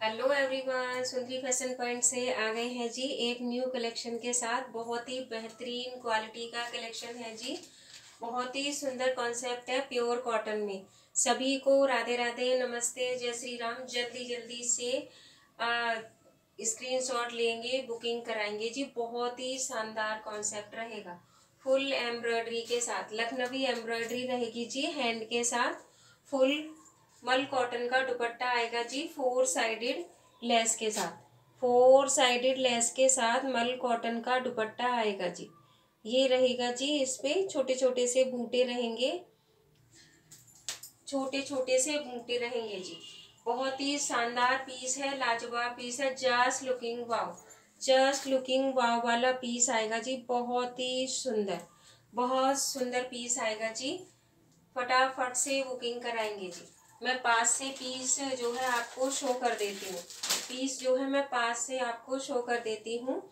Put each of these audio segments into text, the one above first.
Hello everyone, Sundari fashion point से आ गए हैं जी एक न्यू कलेक्शन के साथ। बहुत ही बेहतरीन क्वालिटी का कलेक्शन है जी। बहुत ही सुंदर कॉन्सेप्ट है प्योर कॉटन में। सभी को राधे राधे, नमस्ते, जय श्री राम। जल्दी जल्दी से स्क्रीन शॉट लेंगे बुकिंग कराएँगे जी। बहुत ही शानदार कॉन्सेप्ट रहेगा। फुल एम्ब्रॉयडरी के साथ, लखनवी एम्ब्रॉयडरी रहेगी जी हैंड के साथ। फुल मल कॉटन का दुपट्टा आएगा जी फोर साइडेड लेस के साथ। फोर साइडेड लेस के साथ मल कॉटन का दुपट्टा आएगा जी। ये रहेगा जी इस पर छोटे छोटे से बूटे रहेंगे। छोटे छोटे से बूटे रहेंगे जी। बहुत ही शानदार पीस है, लाजवाब पीस है। Just looking wow. Just looking wow वाला पीस आएगा जी। बहुत ही सुंदर। बहुत सुंदर पीस आएगा जी। फटाफट से बुकिंग कराएँगे जी। मैं पास से पीस जो है आपको शो कर देती हूँ। पीस जो है मैं पास से आपको शो कर देती हूँ।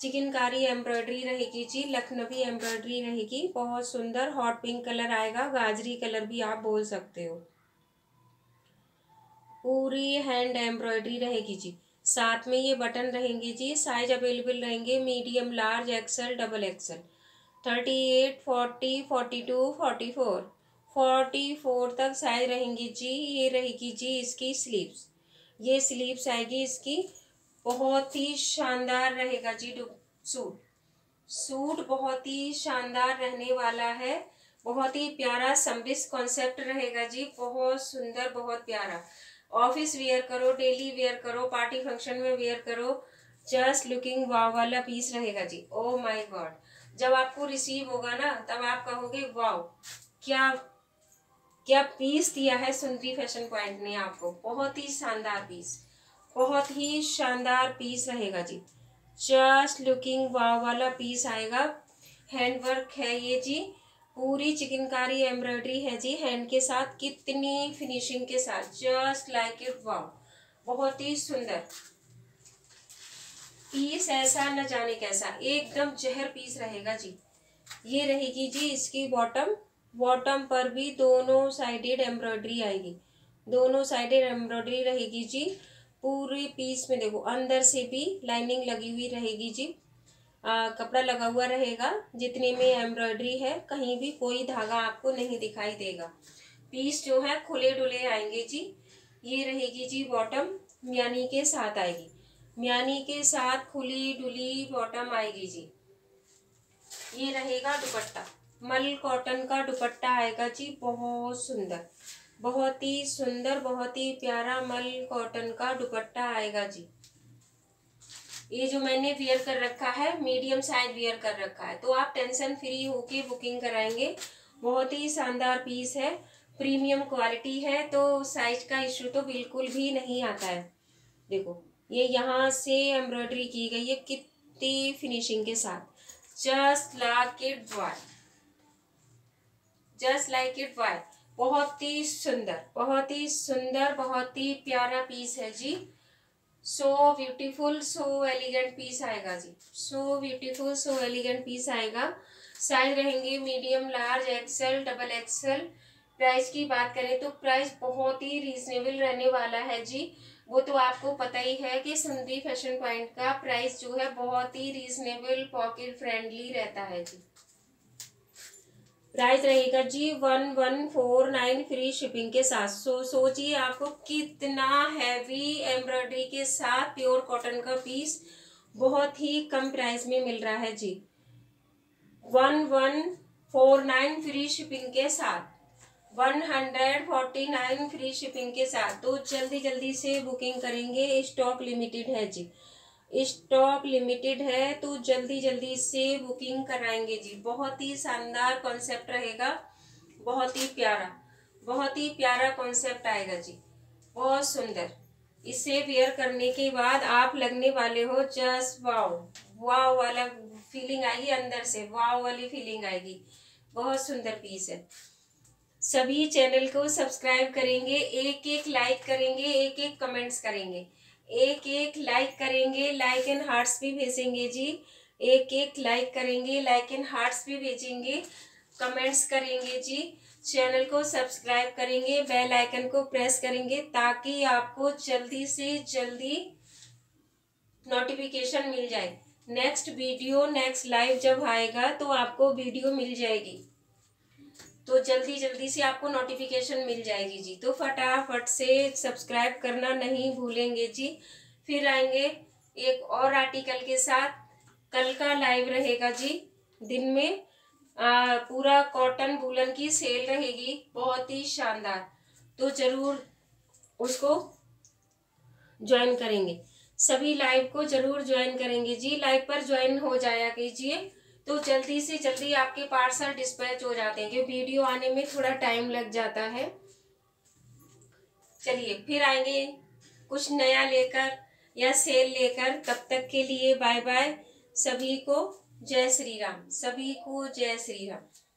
चिकनकारी एम्ब्रॉयडरी रहेगी जी, लखनवी एम्ब्रॉयडरी रहेगी। बहुत सुंदर हॉट पिंक कलर आएगा, गाजरी कलर भी आप बोल सकते हो। पूरी हैंड एम्ब्रॉयडरी रहेगी जी। साथ में ये बटन रहेंगे जी साइज़ अवेलेबल रहेंगे medium large XL double XL thirty eight forty forty two forty four forty four तक साइज़ रहेंगी। जी, ये रहेगी जी इसकी स्लीव्स ये स्लीव्स आएगी इसकी। बहुत ही शानदार रहेगा जी सूट। सूट बहुत ही शानदार रहने वाला है। बहुत ही प्यारा सम्बिस कॉन्सेप्ट रहेगा जी। बहुत सुंदर, बहुत प्यारा। ऑफ़िस वेयर करो डेली वेयर करो पार्टी फ़ंक्शन में वेयर करो। जस्ट लुकिंग वाव वाला पीस रहेगा जी। ओ माय गॉड जब आपको रिसीव होगा ना, तब आप कहोगे वाव क्या क्या पीस दिया है सुंदरी फ़ैशन पॉइंट ने आपको? बहुत ही शानदार पीस बहुत ही शानदार पीस रहेगा जी। जस्ट लुकिंग वाव वाला पीस आएगा। हैंड वर्क है ये जी। पूरी चिकनकारी एम्ब्रॉयडरी है जी हैंड के साथ। कितनी फिनिशिंग के साथ। जस्ट लाइक इट वाव बहुत ही सुंदर। पीस ऐसा न जाने कैसा। एकदम जहर पीस रहेगा जी। ये रहेगी जी इसकी बॉटम बॉटम पर भी दोनों साइडेड एम्ब्रॉयडरी आएगी। दोनों साइडेड एम्ब्रॉयडरी रहेगी जी। पूरे पीस में देखो अंदर से भी लाइनिंग लगी हुई रहेगी जी। आ, कपड़ा लगा हुआ रहेगा। जितने में एम्ब्रॉयडरी है कहीं भी कोई धागा आपको नहीं दिखाई देगा। पीस जो है खुले डुले आएँगे जी। ये रहेगी जी बॉटम म्यानी के साथ आएगी। म्यानी के साथ खुली डुली बॉटम आएगी जी। ये रहेगा दुपट्टा। मल कॉटन का दुपट्टा आएगा जी, बहुत सुंदर। बहुत ही सुंदर, बहुत ही प्यारा मल कॉटन का दुपट्टा आएगा जी। ये जो मैंने वियर कर रखा है मीडियम साइज़ वियर कर रखा है तो आप टेंशन फ्री होके बुकिंग कराएँगे। बहुत ही शानदार पीस है प्रीमियम क्वालिटी है तो साइज़ का इशू तो बिल्कुल भी नहीं आता है। देखो, ये यहाँ से एम्ब्रॉयडरी की गई है कितनी फिनिशिंग के साथ। Just like it just like it Y बहुत ही सुंदर, बहुत ही सुंदर, बहुत ही प्यारा पीस है जी। So beautiful so elegant piece आएगा जी। So beautiful so elegant piece आएगा। साइज़ रहेंगे medium large XL double XL price की बात करें तो प्राइस बहुत ही रीजनेबल रहने वाला है जी। वो तो आपको पता ही है कि सुंदरी फ़ैशन पॉइंट का प्राइस जो है बहुत ही रीजनेबल पॉकेट फ्रेंडली रहता है जी। प्राइस रहेगा जी one one four nine free shipping के साथ। सो सोचिए आपको कितना हैवी एम्ब्रॉयडरी के साथ प्योर कॉटन का पीस बहुत ही कम प्राइस में मिल रहा है जी। One one four nine free shipping के साथ। One hundred forty nine free shipping के साथ। तो जल्दी जल्दी से बुकिंग करेंगे स्टॉक लिमिटेड है जी। स्टॉक लिमिटेड है तो जल्दी जल्दी से बुकिंग कराएँगे जी। बहुत ही शानदार कॉन्सेप्ट रहेगा, बहुत ही प्यारा, बहुत ही प्यारा कॉन्सेप्ट आएगा जी। बहुत सुंदर। इसे वेयर करने के बाद आप लगने वाले हो जस्ट वाओ वाओ वाला फीलिंग आएगी अंदर से वाओ वाली फीलिंग आएगी। बहुत सुंदर पीस है। सभी चैनल को सब्सक्राइब करेंगे एक एक लाइक करेंगे एक एक कमेंट्स करेंगे। एक एक लाइक करेंगे लाइक एंड हार्ट्स भी भेजेंगे जी। एक एक लाइक करेंगे लाइक एंड हार्ट्स भी भेजेंगे। कमेंट्स करेंगे जी। चैनल को सब्सक्राइब करेंगे बेल आइकन को प्रेस करेंगे ताकि आपको जल्दी से जल्दी नोटिफिकेशन मिल जाए। नेक्स्ट वीडियो नेक्स्ट लाइव जब आएगा तो आपको वीडियो मिल जाएगी। तो जल्दी जल्दी से आपको नोटिफिकेशन मिल जाएगी जी। तो फटाफट से सब्सक्राइब करना नहीं भूलेंगे जी। फिर आएँगे एक और आर्टिकल के साथ। कल का लाइव रहेगा जी। दिन में आ, पूरा कॉटन बुलन की सेल रहेगी। बहुत ही शानदार। तो ज़रूर उसको ज्वाइन करेंगे। सभी लाइव को ज़रूर ज्वाइन करेंगे जी। लाइव पर ज्वाइन हो जाया कीजिए। तो जल्दी से जल्दी आपके पार्सल डिस्पैच हो जाते हैं। क्योंकि वीडियो आने में थोड़ा टाइम लग जाता है। चलिए, फिर आएँगे कुछ नया लेकर या सेल लेकर। तब तक के लिए बाय बाय सभी को जय श्री राम। सभी को जय श्री राम।